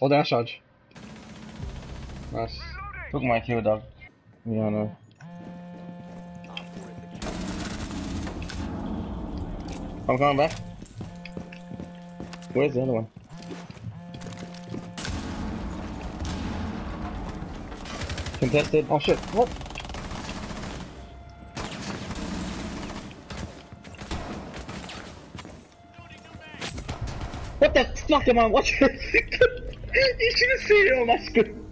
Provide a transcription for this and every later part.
Oh, dash charge. Nice. Took my kill, dog. Yeah, I know. I'm coming back. Where's the other one? Contested. Oh shit. What? What the fuck am I watching? you should have seen it on my screen.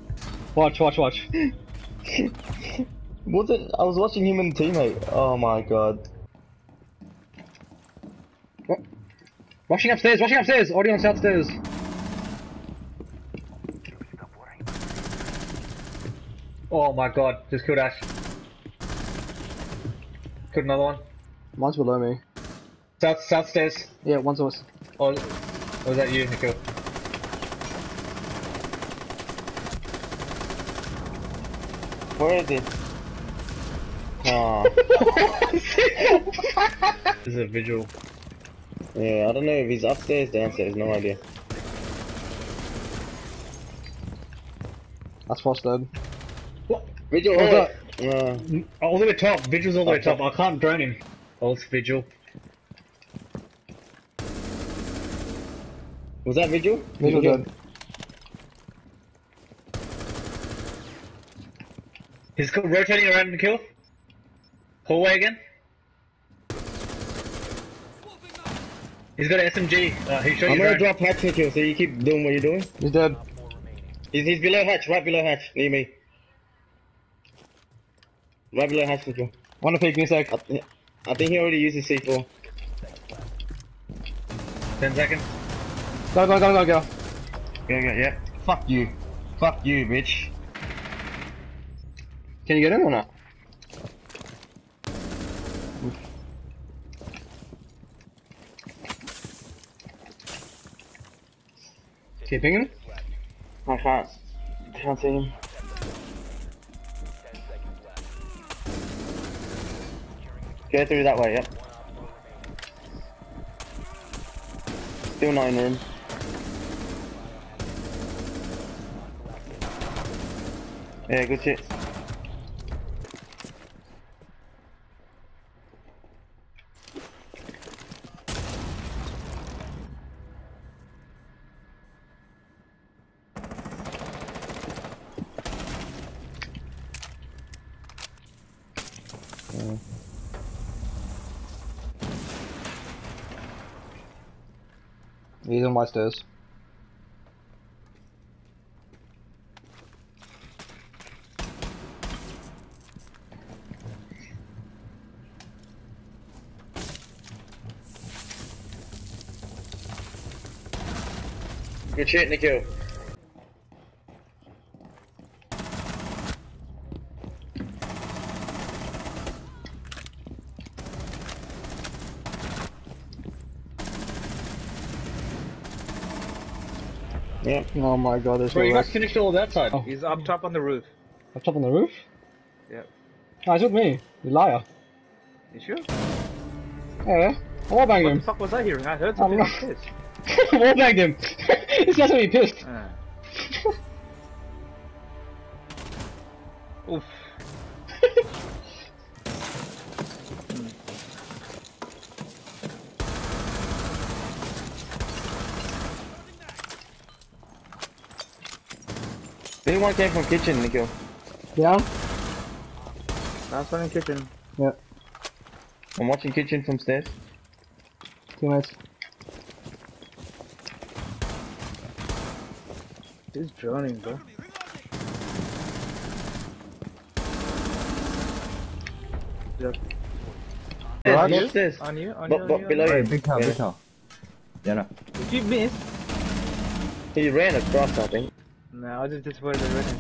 Watch, watch, watch. Was it? I was watching him and teammate. Oh my god. What? Rushing upstairs, rushing upstairs. Audience downstairs. Oh my god, just killed Ash. Killed another one. One's below me. South, south stairs. Yeah, one's us. Oh, was that you, Nikhil? Where is it? Oh. This is a visual. yeah, I don't know if he's upstairs, downstairs, no idea. That's fast dead. Vigil, What's oh, up? Uh, All the way top. Vigil's all the way Okay. top. I can't drone him. Oh, it's Vigil. was that Vigil? Vigil dead. He's rotating around to kill. Hallway again. He's got an SMG. Uh, he shot I'm gonna drone. drop hatch Nikhil, so you keep doing what you're doing. He's dead. He's, he's below hatch, right below hatch, near me. Right below hatch Nikhil. Wanna peek me a sec? I, th- I think he already used his C4. Ten seconds. Go, go, go, go, go. Yeah, yeah, yeah. Fuck you. Fuck you, bitch. Can you get him or not? Keep pinging. I can't. I can't see him. Go through that way, yep. Still not in room. Yeah, good shit. He's on my stairs. Good shit, Nikhil. Yeah. Oh my god, there's Bro, no you must rest. finish all that side. Oh. He's up top on the roof. Up top on the roof? Yep. Oh, he's with me. You liar. You sure? Yeah. I wall banged What the fuck was I hearing? I heard I'm something not- like this. I wall banged him. this guy's gonna be pissed. Ah. Oof. Anyone came from kitchen, Nikhil. Yeah? Last one in kitchen. Yeah. I'm watching kitchen from stairs. Teammates. He's droning, bro. Yep. Stairs, you? not stairs. On you, on But- you, on but you, on below you. you. Hey, big tower, Yeah. big tower. Yeah, no. Did you miss? He ran across, I think. No, I was just disappointed in winning.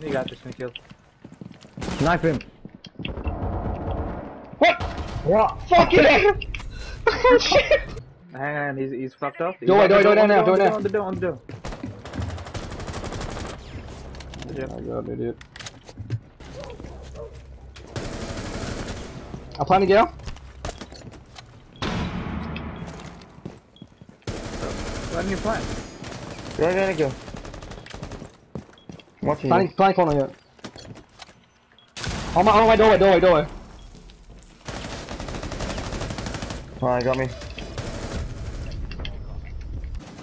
You got this, Nikhil. Snipe him. What? What? Fuck it! oh shit! Hang on, he's, he's fucked up. He's Door, on the door, door, on now, door on the now. On the door, on the door. Yep. Oh god, idiot. I plan to get Why didn't you plant? Go, go, go. Watching Planning, you. planning corner here. On my, on my doorway, doorway, doorway. Alright, got me.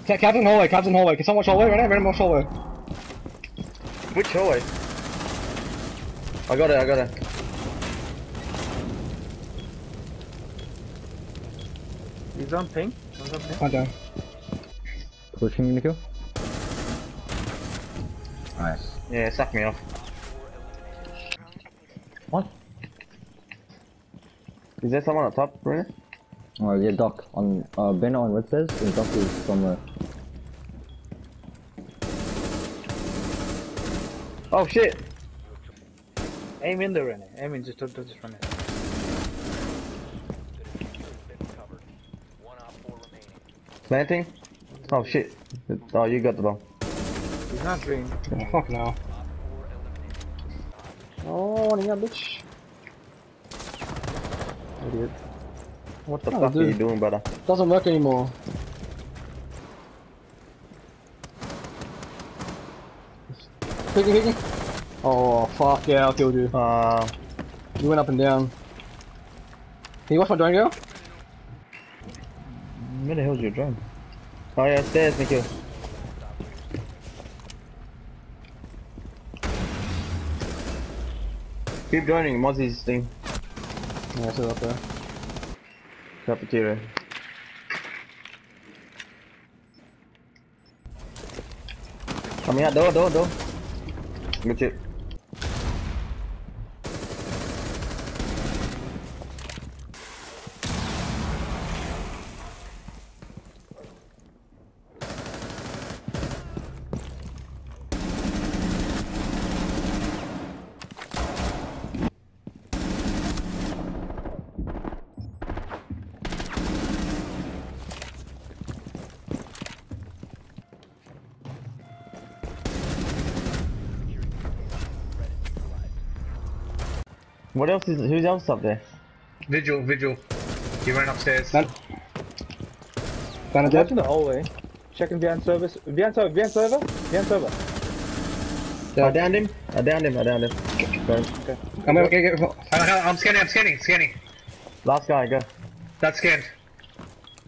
Ca- Captain hallway, captain hallway. Can someone watch hallway? Right now, right now, watch hallway. Which hallway? I got it, I got it. He's on ping. One's on ping. One down. Pushing Nikhil. Nice. Yeah, suck me off. What? Is there someone up top, Bruno? Oh yeah, Doc. On uh, Ben on red says, and Doc is somewhere. Oh shit! Aim in the Rene. Aim in, just, don't, don't just run it. Planting? Oh shit. Oh, you got the bomb. He's not green. Oh, fuck no. Oh, yeah, bitch. Idiot. What the Oh, fuck are you doing, brother? Doesn't work anymore. Picking, picking. Oh, fuck yeah, I killed you. Uh, You went up and down. Can you watch my drone go? where the hell's your drone? Oh yeah, stairs, Nikhil. Keep joining Mozzie's thing. Yeah, it's up there. Cafeteria. Coming out, door, door, door. Good shit. What else is, who's else up there? Vigil, vigil. He ran upstairs. That- Bandit dead? Watching the hallway. Checking behind service. Behind server. Behind server. Behind server. I downed him. I downed him. I downed him. Go. Come here, okay, get, I'm, I'm scanning, I'm scanning, scanning. Last guy, go. That's scanned.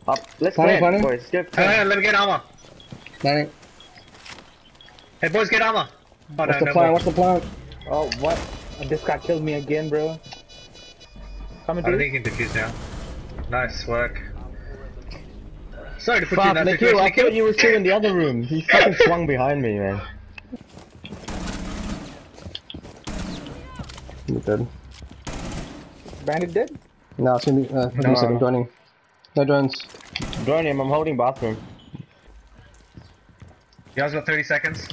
Up. Let's Planning, plan, boys. Get Hang on, hang let me get armor. Planning. Hey, boys, get armor. Oh, What's no, the no, plan? no. What's the plan? Oh, what? This guy killed me again, bro. Coming I to think you. you can defuse now. Nice work. Sorry to put you in that Nikhil, situation. I thought you were still in the other room. He fucking swung behind me, man. You're dead. Bandit dead? No, it's gonna be, uh, No. no. second joining. No drones. Join him, I'm holding bathroom. You guys got 30 seconds.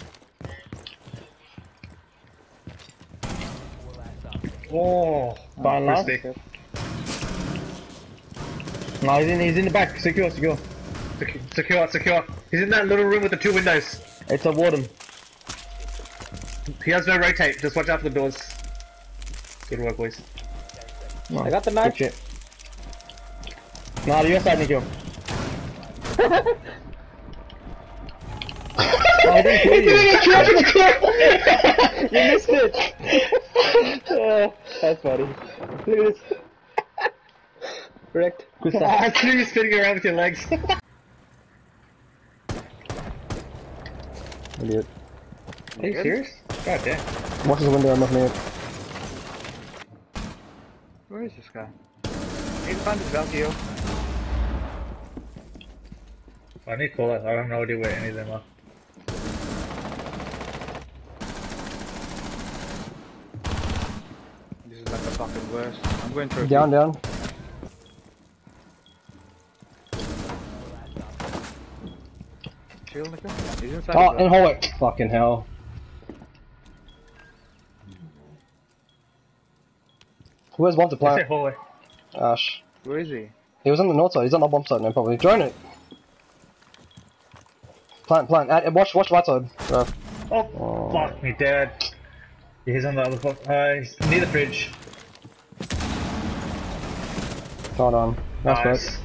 Oh, Fine last. crispy. No, he's in, he's in the back. Secure, secure. Secure, secure, secure. He's in that little room with the two windows. It's a warden. He has no rotate. Just watch out for the doors. Good work, boys. I got the Good knife. shit. Nah, the your side, Nikhil. oh, I didn't kill you. You missed it. oh, that's funny. Look at this. Correct. Good I stuff. see you spinning around with your legs. Idiot. Are you serious? God damn. Watch this window, I'm looking at it. Where is this guy? I Need to find this Valkyrie. I need to call that. I have no idea where any of them are. This is like the fucking worst. I'm going through. Down, down. Chill, Nico. He's inside. Oh, as well. in hallway. Fucking hell. Where's bomb to Say plant? hallway. Ash. Where is he? He was on the north side. He's on the bomb side now, probably. Drone it. Plant, plant. Add, watch, watch right side. Oh, Oh. fuck me, Dad. He's on the other floor. Uh, he's near the fridge. Hold on. That's nice. right.